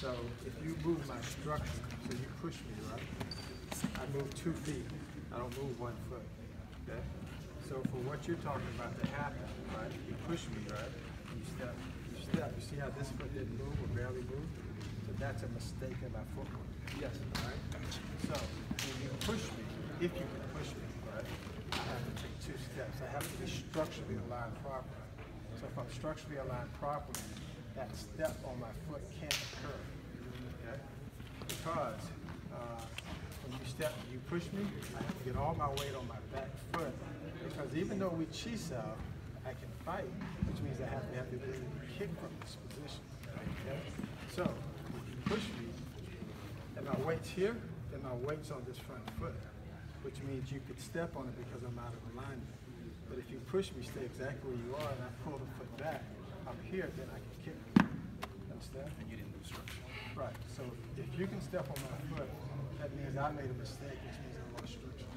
So if you move my structure, so you push me, right? I move two feet. I don't move one foot. Okay? So for what you're talking about to happen, right? You push me, right? You step, you step. You see how this foot didn't move or barely move? So that's a mistake in my footwork. Yes, right? So when you push me, if you can push me, right? I have to take two steps. I have to be structurally aligned properly. So if I'm structurally aligned properly, that step on my foot. Okay? Because uh, when you step, you push me, I have to get all my weight on my back foot. Because even though we Chi Sao, I can fight, which means I have to have the ability to kick from this position. Okay? So if you push me, and my weight's here, then my weight's on this front foot, which means you could step on it because I'm out of alignment. But if you push me, stay exactly where you are, and I pull the foot back, I'm here, then I can kick. Understand? And you didn't lose structure. Right. So if you can step on my foot, that means I made a mistake, which means I lost structure.